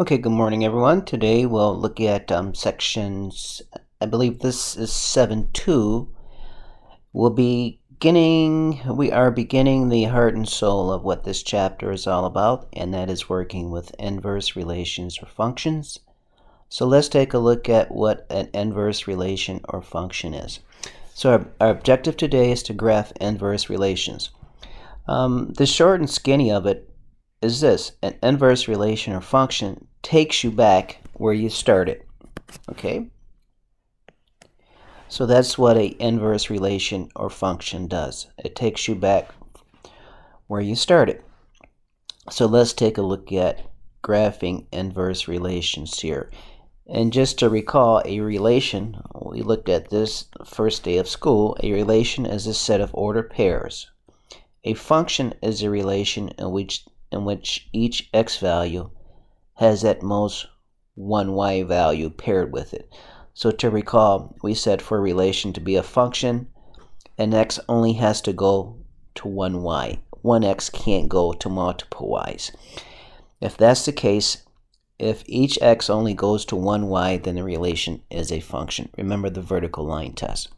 Okay, good morning everyone. Today we'll look at um, sections, I believe this is 7.2. We'll be beginning, we are beginning the heart and soul of what this chapter is all about, and that is working with inverse relations or functions. So let's take a look at what an inverse relation or function is. So our, our objective today is to graph inverse relations. Um, the short and skinny of it is this an inverse relation or function takes you back where you started okay? So that's what a inverse relation or function does. It takes you back where you started. So let's take a look at graphing inverse relations here. And just to recall a relation we looked at this first day of school a relation is a set of ordered pairs. A function is a relation in which in which each x value has at most one y value paired with it. So to recall, we said for a relation to be a function, an x only has to go to one y. One x can't go to multiple y's. If that's the case, if each x only goes to one y, then the relation is a function. Remember the vertical line test.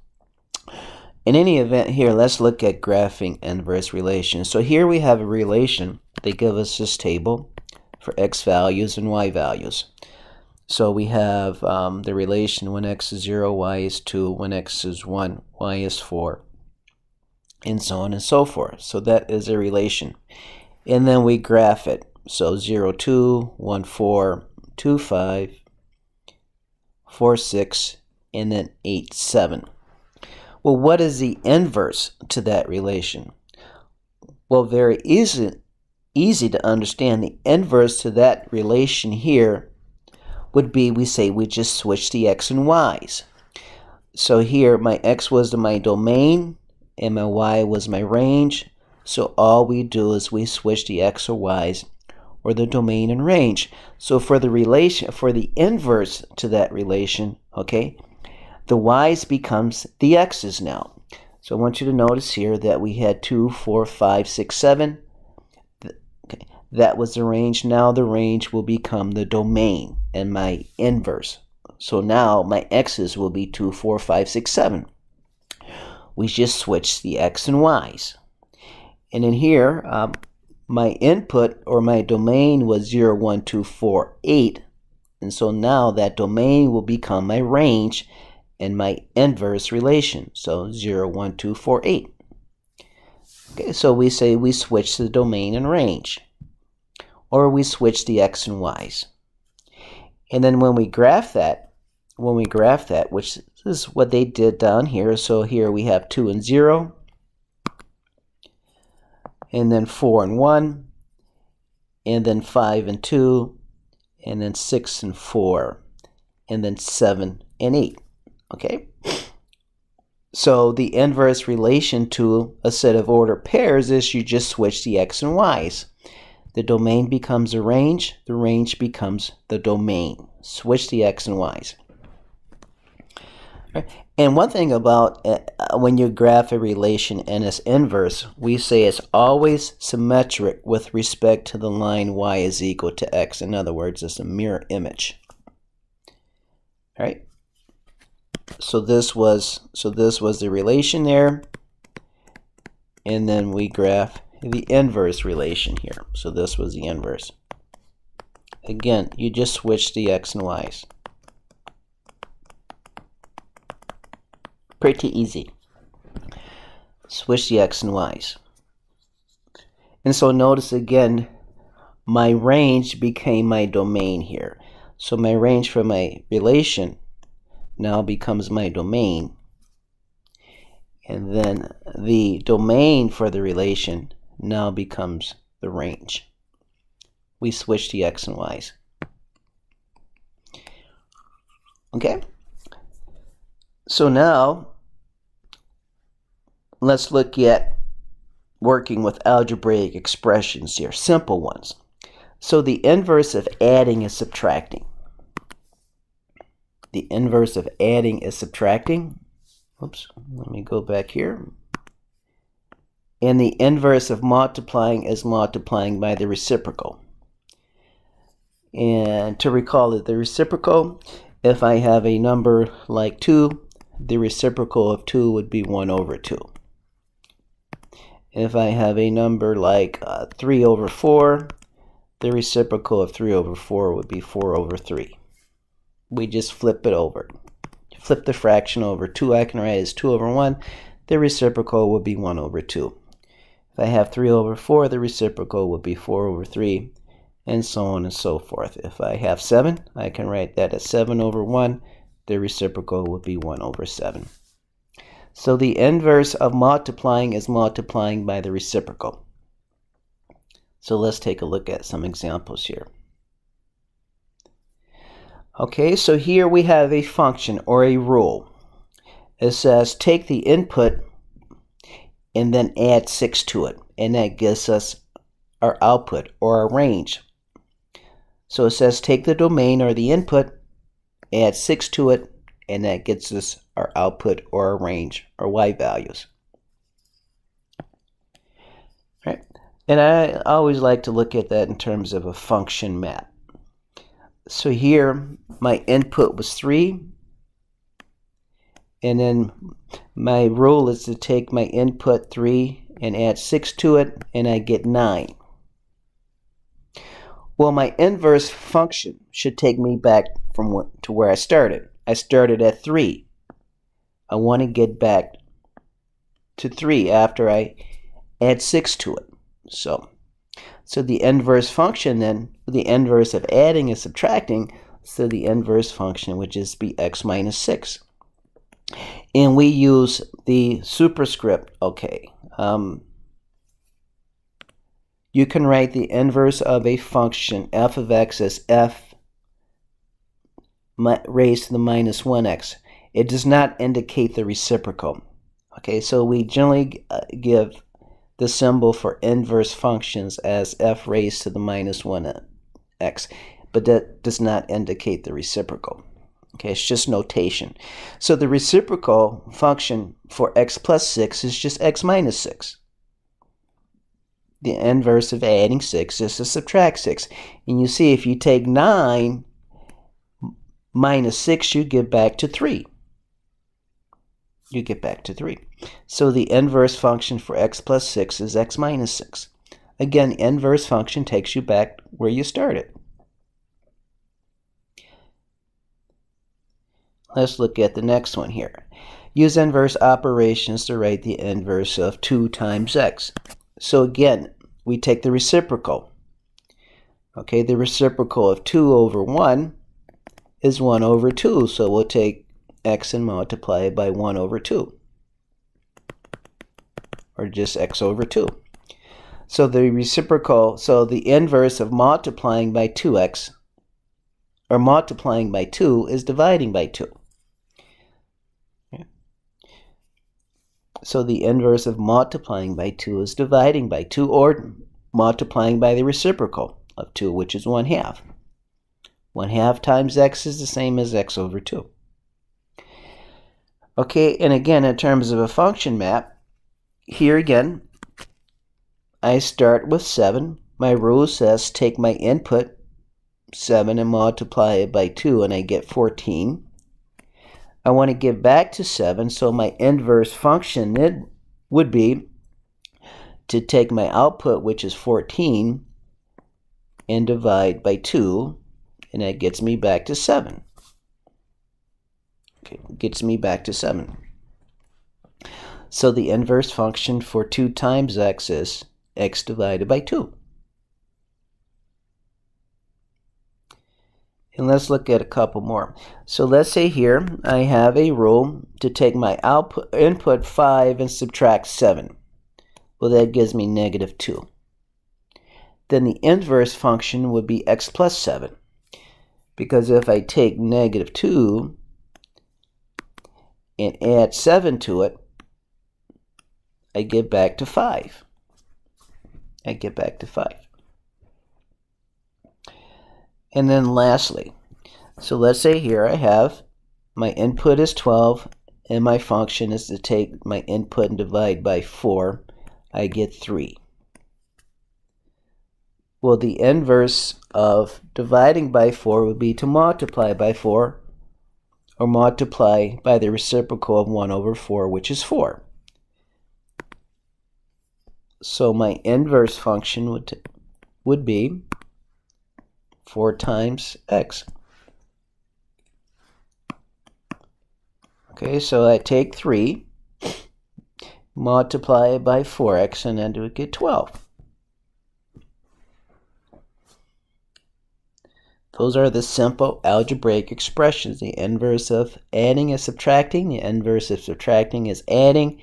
In any event here, let's look at graphing inverse relations. So here we have a relation. They give us this table for x values and y values. So we have um, the relation when x is 0, y is 2, when x is 1, y is 4, and so on and so forth. So that is a relation. And then we graph it. So 0, 2, 1, 4, 2, 5, 4, 6, and then 8, 7. Well, what is the inverse to that relation? Well, very easy, easy to understand. The inverse to that relation here would be we say we just switch the x and y's. So here my x was my domain and my y was my range. So all we do is we switch the x or y's or the domain and range. So for the relation for the inverse to that relation, okay, the y's becomes the x's now. So I want you to notice here that we had 2, 4, 5, 6, 7. That was the range. Now the range will become the domain and my inverse. So now my x's will be 2, 4, 5, 6, 7. We just switched the x and y's. And in here, um, my input or my domain was 0, 1, 2, 4, 8. And so now that domain will become my range and my inverse relation. So 0, 1, 2, 4, 8. Okay, so we say we switch the domain and range. Or we switch the x and y's. And then when we graph that, when we graph that, which is what they did down here. So here we have 2 and 0. And then 4 and 1. And then 5 and 2. And then 6 and 4. And then 7 and 8. Okay? So the inverse relation to a set of ordered pairs is you just switch the x and y's. The domain becomes a range, the range becomes the domain. Switch the x and y's. And one thing about uh, when you graph a relation and its inverse, we say it's always symmetric with respect to the line y is equal to x. In other words, it's a mirror image. All right? so this was so this was the relation there and then we graph the inverse relation here. So this was the inverse. Again you just switch the x and y's. Pretty easy. Switch the x and y's. And so notice again my range became my domain here. So my range for my relation now becomes my domain. And then the domain for the relation now becomes the range. We switch the x and y's. Okay? So now, let's look at working with algebraic expressions here, simple ones. So the inverse of adding is subtracting. The inverse of adding is subtracting. Oops, let me go back here. And the inverse of multiplying is multiplying by the reciprocal. And to recall it, the reciprocal, if I have a number like 2, the reciprocal of 2 would be 1 over 2. If I have a number like uh, 3 over 4, the reciprocal of 3 over 4 would be 4 over 3. We just flip it over. Flip the fraction over. 2 I can write as 2 over 1. The reciprocal would be 1 over 2. If I have 3 over 4, the reciprocal would be 4 over 3, and so on and so forth. If I have 7, I can write that as 7 over 1. The reciprocal would be 1 over 7. So the inverse of multiplying is multiplying by the reciprocal. So let's take a look at some examples here. Okay, so here we have a function or a rule. It says take the input and then add 6 to it. And that gives us our output or our range. So it says take the domain or the input, add 6 to it, and that gets us our output or our range or y values. Right. And I always like to look at that in terms of a function map. So here my input was 3 and then my rule is to take my input 3 and add 6 to it and I get 9. Well my inverse function should take me back from to where I started. I started at 3. I want to get back to 3 after I add 6 to it. So, so the inverse function then, the inverse of adding and subtracting, so the inverse function would just be x minus 6 and we use the superscript okay um, you can write the inverse of a function f of x as f raised to the minus 1x it does not indicate the reciprocal okay? So we generally uh, give the symbol for inverse functions as f raised to the minus 1x but that does not indicate the reciprocal Okay, it's just notation. So the reciprocal function for x plus 6 is just x minus 6. The inverse of adding 6 is to subtract 6. And you see if you take 9 minus 6, you get back to 3. You get back to 3. So the inverse function for x plus 6 is x minus 6. Again, inverse function takes you back where you started. Let's look at the next one here. Use inverse operations to write the inverse of 2 times x. So again, we take the reciprocal. Okay, the reciprocal of 2 over 1 is 1 over 2. So we'll take x and multiply it by 1 over 2. Or just x over 2. So the reciprocal, so the inverse of multiplying by 2x, or multiplying by 2, is dividing by 2. So the inverse of multiplying by 2 is dividing by 2 or multiplying by the reciprocal of 2, which is 1 half. 1 half times x is the same as x over 2. Okay, and again, in terms of a function map, here again, I start with 7. My rule says take my input, 7, and multiply it by 2, and I get 14. I want to give back to 7, so my inverse function it would be to take my output, which is 14, and divide by 2, and that gets me back to 7. Okay, gets me back to 7. So the inverse function for 2 times x is x divided by 2. And let's look at a couple more. So let's say here I have a rule to take my output input 5 and subtract 7. Well, that gives me negative 2. Then the inverse function would be x plus 7. Because if I take negative 2 and add 7 to it, I get back to 5. I get back to 5. And then lastly, so let's say here I have my input is 12 and my function is to take my input and divide by 4. I get 3. Well, the inverse of dividing by 4 would be to multiply by 4 or multiply by the reciprocal of 1 over 4, which is 4. So my inverse function would, would be 4 times x. Okay, so I take 3, multiply it by 4x, and then do get 12. Those are the simple algebraic expressions. The inverse of adding is subtracting, the inverse of subtracting is adding,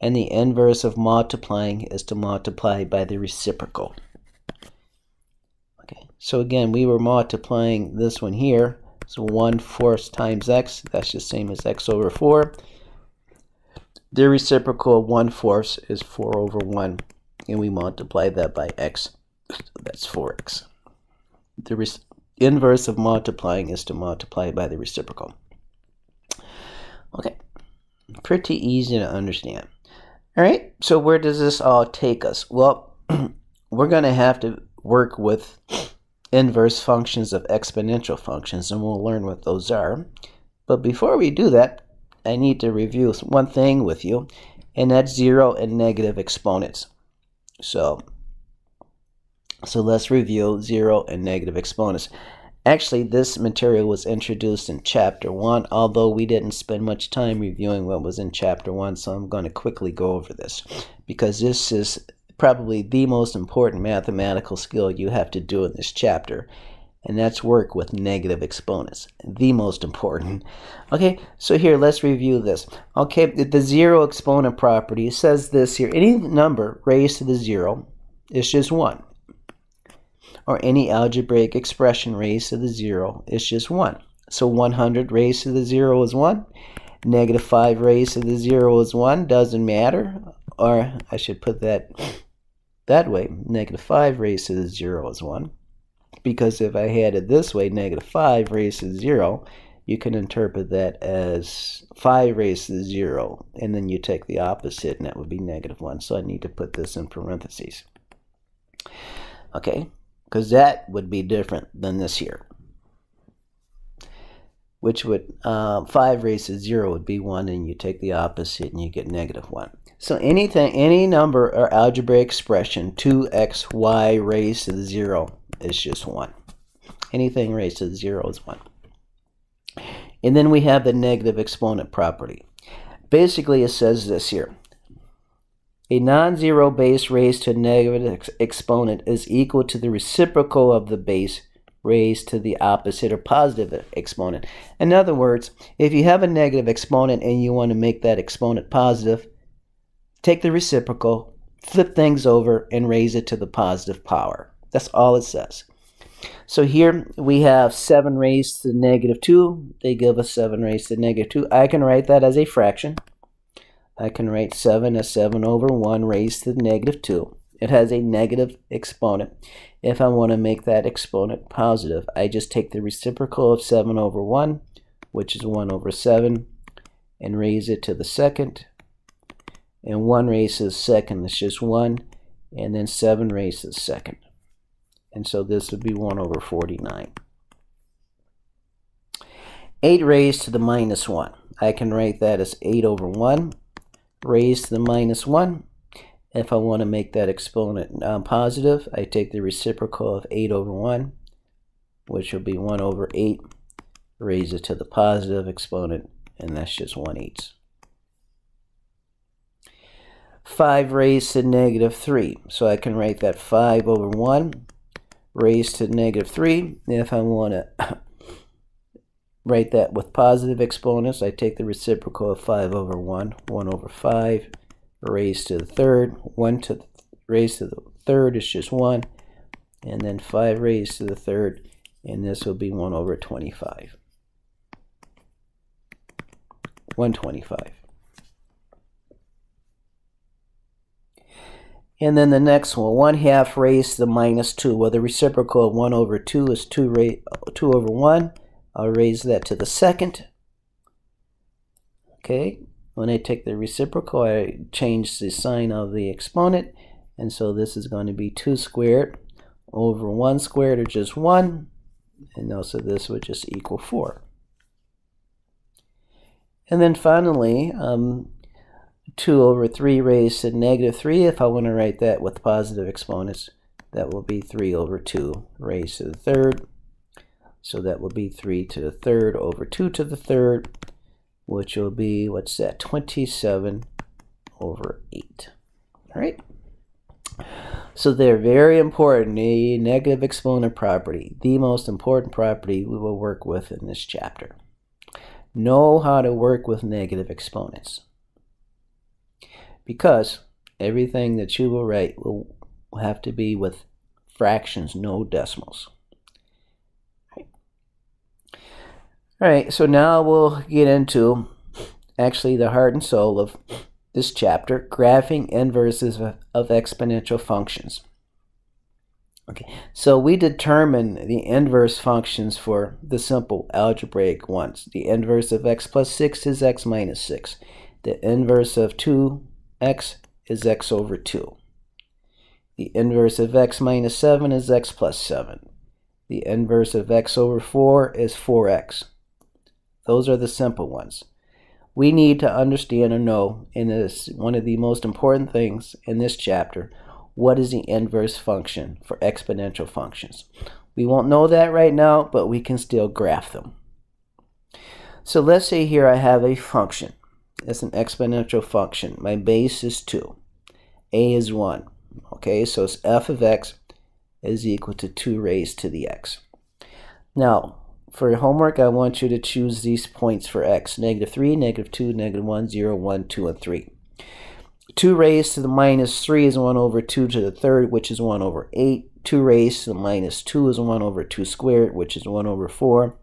and the inverse of multiplying is to multiply by the reciprocal. So again, we were multiplying this one here. So 1 fourth times x, that's the same as x over 4. The reciprocal of 1 fourth is 4 over 1, and we multiply that by x. So that's 4x. The inverse of multiplying is to multiply by the reciprocal. Okay, pretty easy to understand. All right, so where does this all take us? Well, we're going to have to work with inverse functions of exponential functions, and we'll learn what those are. But before we do that, I need to review one thing with you, and that's zero and negative exponents. So so let's review zero and negative exponents. Actually, this material was introduced in chapter 1, although we didn't spend much time reviewing what was in chapter 1, so I'm going to quickly go over this because this is probably the most important mathematical skill you have to do in this chapter, and that's work with negative exponents. The most important. Okay, so here, let's review this. Okay, the zero exponent property says this here. Any number raised to the zero is just 1 or any algebraic expression raised to the zero is just 1. So 100 raised to the zero is 1. Negative 5 raised to the zero is 1. Doesn't matter. Or I should put that that way. Negative 5 raised to the zero is 1. Because if I had it this way, negative 5 raised to the zero, you can interpret that as 5 raised to the 0, and then you take the opposite, and that would be negative 1. So I need to put this in parentheses. Okay, because that would be different than this here which would uh, 5 raised to 0 would be 1 and you take the opposite and you get negative 1 so anything any number or algebraic expression 2xy raised to the 0 is just 1 anything raised to the 0 is 1 and then we have the negative exponent property. Basically it says this here. A non-zero base raised to a negative ex exponent is equal to the reciprocal of the base raised to the opposite or positive exponent. In other words, if you have a negative exponent and you want to make that exponent positive, take the reciprocal, flip things over, and raise it to the positive power. That's all it says. So here we have 7 raised to the negative 2. They give us 7 raised to the negative 2. I can write that as a fraction. I can write 7 as 7 over 1 raised to the negative 2. It has a negative exponent. If I want to make that exponent positive, I just take the reciprocal of 7 over 1, which is 1 over 7, and raise it to the second. And 1 raised to the second is just 1, and then 7 raised to the second. And so this would be 1 over 49. 8 raised to the minus 1. I can write that as 8 over 1 raised to the minus 1. If I want to make that exponent uh, positive, I take the reciprocal of 8 over 1, which will be 1 over 8, raise it to the positive exponent, and that's just 1 eighth. 5 raised to negative 3. So I can write that 5 over 1 raised to negative 3. If I want to write that with positive exponents, I take the reciprocal of 5 over 1, 1 over 5, raised to the third, 1 to the, raised to the third is just 1, and then 5 raised to the third, and this will be 1 over 25. 125. And then the next one, 1 half raised to the minus 2. Well, the reciprocal of 1 over 2 is 2, 2 over 1. I'll raise that to the second. Okay, when I take the reciprocal, I change the sign of the exponent. And so this is going to be 2 squared over 1 squared or just 1. And also this would just equal 4. And then finally, um, 2 over 3 raised to negative 3. If I want to write that with positive exponents, that will be 3 over 2 raised to the third. So that will be 3 to the third over 2 to the third, which will be, what's that, 27 over 8. All right? So they're very important. The negative exponent property, the most important property we will work with in this chapter. Know how to work with negative exponents. Because everything that you will write will have to be with fractions, no decimals. All right, so now we'll get into actually the heart and soul of this chapter, graphing inverses of, exponential functions. Okay, so we determine the inverse functions for the simple algebraic ones. The inverse of x plus 6 is x minus 6. The inverse of 2x is x over 2. The inverse of x minus 7 is x plus 7. The inverse of x over 4 is 4x. Those are the simple ones. We need to understand and know, and this one of the most important things in this chapter, what is the inverse function for exponential functions. We won't know that right now, but we can still graph them. So let's say here I have a function. It's an exponential function. My base is 2. a is 1. Okay, so it's f of x is equal to 2 raised to the x. Now, for your homework, I want you to choose these points for x. Negative 3, negative 2, negative 1, 0, 1, 2, and 3. 2 raised to the minus 3 is 1 over 2 to the third, which is 1 over 8. 2 raised to the minus 2 is 1 over 2 squared, which is 1 over 4.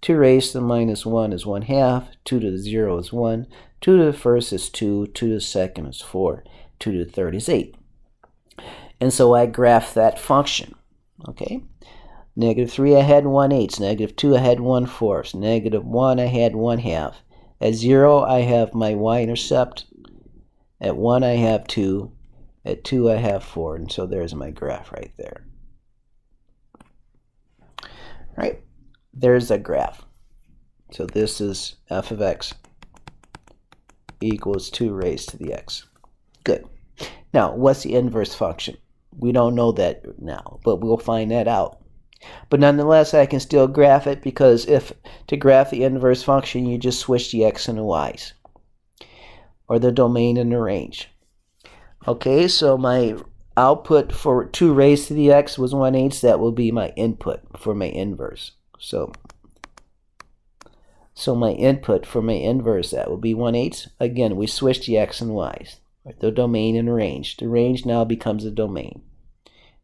2 raised to the minus 1 is 1 half. 2 to the 0 is 1. 2 to the first is 2. 2 to the second is 4. 2 to the third is 8. And so I graph that function. Okay. Negative 3, I had 1 eighths. Negative 2, I had 1 fourths. Negative 1, I had 1 half. At 0, I have my y-intercept. At 1, I have 2. At 2, I have 4. And so there's my graph right there. Right, there's a graph. So this is f of x equals 2 raised to the x. Good. Now, what's the inverse function? We don't know that now, but we'll find that out. But nonetheless, I can still graph it because if to graph the inverse function, you just switch the x and the y's, or the domain and the range. Okay, so my output for 2 raised to the x was 1 8 That will be my input for my inverse. So, so my input for my inverse, that will be 1 8 Again, we switch the x and y's, the domain and range. The range now becomes the domain.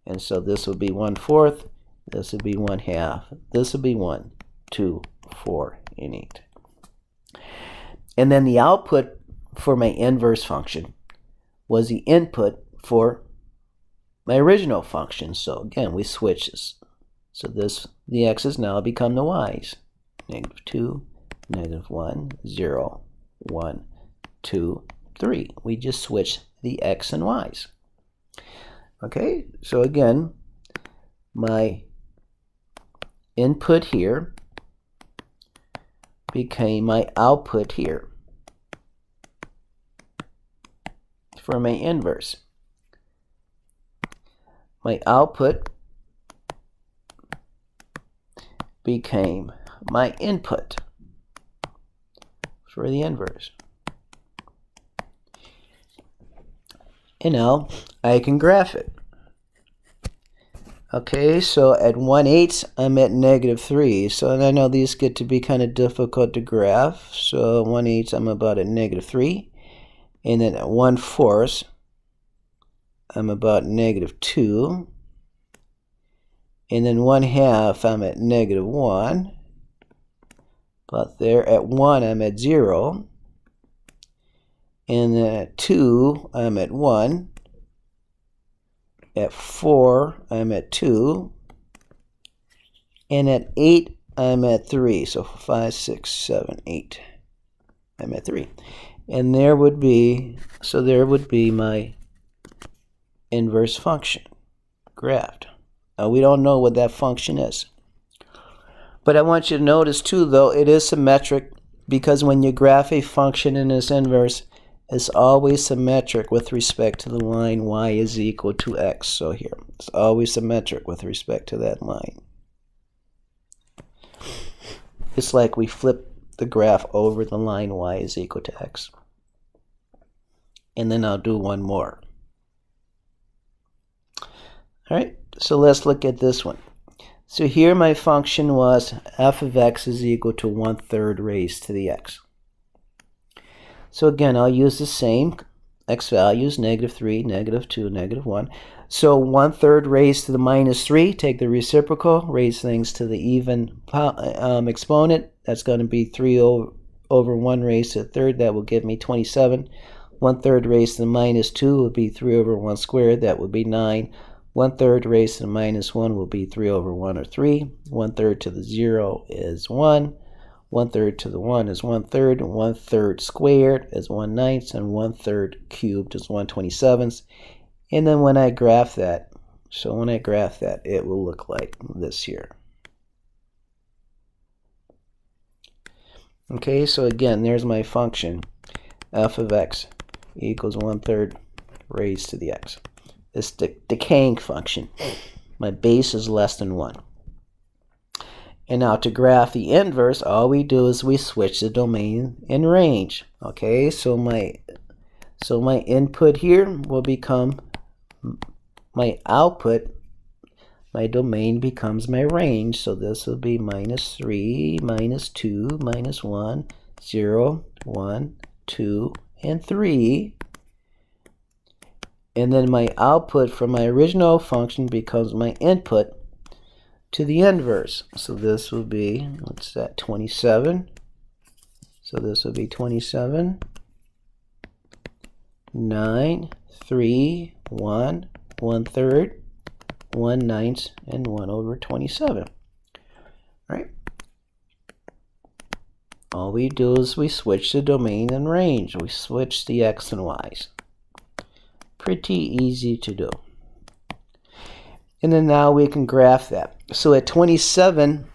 And so this will be 1 fourth, this would be 1 half. This would be 1, 2, 4, and 8. And then the output for my inverse function was the input for my original function. So again, we switch this. So this, the x's now become the y's. Negative 2, negative 1, 0, 1, 2, 3. We just switch the x and y's. Okay, so again, my input here became my output here for my inverse. My output became my input for the inverse. And now I can graph it. Okay, so at 1 8 I'm at negative 3. So I know these get to be kind of difficult to graph. So 1 8 I'm about at negative 3. And then at 1 4 I'm about negative 2. And then 1 half I'm at negative 1. But there at 1 I'm at 0. And then at 2 I'm at 1. At 4, I'm at 2. And at 8, I'm at 3. So 5, 6, 7, 8. I'm at 3. And there would be, so there would be my inverse function graphed. Uh, we don't know what that function is. But I want you to notice too, though, it is symmetric because when you graph a function in its inverse, it's always symmetric with respect to the line y is equal to x. So here, it's always symmetric with respect to that line. It's like we flip the graph over the line y is equal to x. And then I'll do one more. All right, so let's look at this one. So here my function was f of x is equal to 1 third raised to the x. So again, I'll use the same x values, negative 3, negative 2, negative 1. So 1 third raised to the minus 3, take the reciprocal, raise things to the even um, exponent. That's going to be 3 over, over 1 raised to the third. That will give me 27. 1 third raised to the minus 2 would be 3 over 1 squared. That would be 9. 1 third raised to the minus 1 will be 3 over 1 or 3. 1 third to the 0 is 1. 1 third to the 1 is 1 third. 1 third squared is 1 ninth. And 1 third cubed is 1 27th. And then when I graph that, so when I graph that, it will look like this here. Okay, so again, there's my function, f of x equals 1 third raised to the x this de decaying function. My base is less than 1. And now to graph the inverse, all we do is we switch the domain and range. Okay, so my so my input here will become my output. My domain becomes my range. So this will be minus 3, minus 2, minus 1, 0, 1, 2, and 3 and then my output from my original function becomes my input to the inverse. So this will be, what's that, 27. So this will be 27, 9, 3, 1, 1 third, 1 ninth, and 1 over 27. Right? All we do is we switch the domain and range. We switch the x and y's pretty easy to do. And then now we can graph that. So at 27,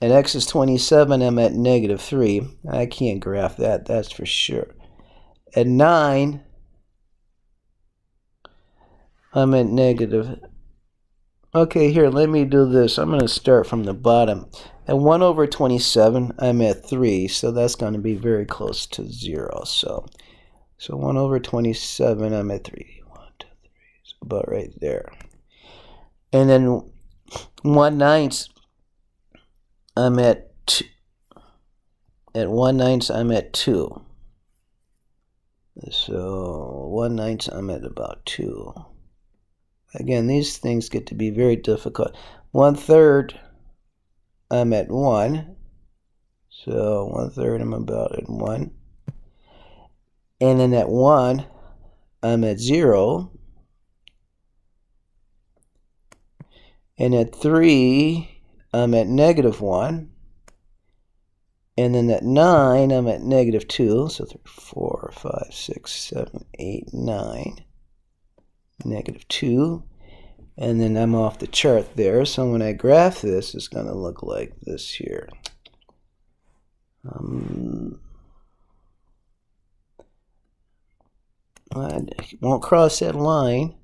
at x is 27, I'm at negative 3. I can't graph that, that's for sure. At 9, I'm at negative. Okay, here, let me do this. I'm going to start from the bottom. At 1 over 27, I'm at 3, so that's going to be very close to 0. So so 1 over 27, I'm at 3. 1, 2, 3. About right there. And then 1 ninth, I'm at 2. At 1 ninth, I'm at 2. So 1 ninth, I'm at about 2. Again, these things get to be very difficult. One third I'm at 1. So one third I'm about at 1. And then at 1, I'm at 0. And at 3, I'm at negative 1. And then at 9, I'm at negative 2. So 3, 4, 5, 6, 7, 8, 9. Negative 2. And then I'm off the chart there. So when I graph this, it's going to look like this here. Um, I won't cross that line.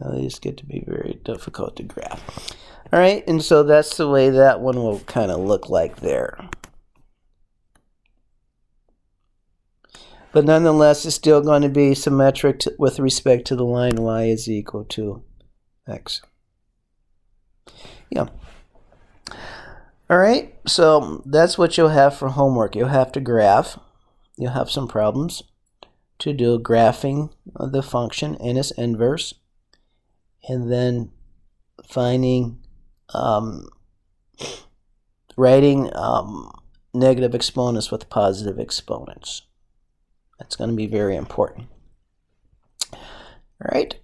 These get to be very difficult to graph. All right, and so that's the way that one will kind of look like there. But nonetheless, it's still going to be symmetric to, with respect to the line y is equal to x. Yeah. All right, so that's what you'll have for homework. You'll have to graph. You'll have some problems to do graphing of the function and its inverse and then finding um, writing um, negative exponents with positive exponents. That's going to be very important. All right.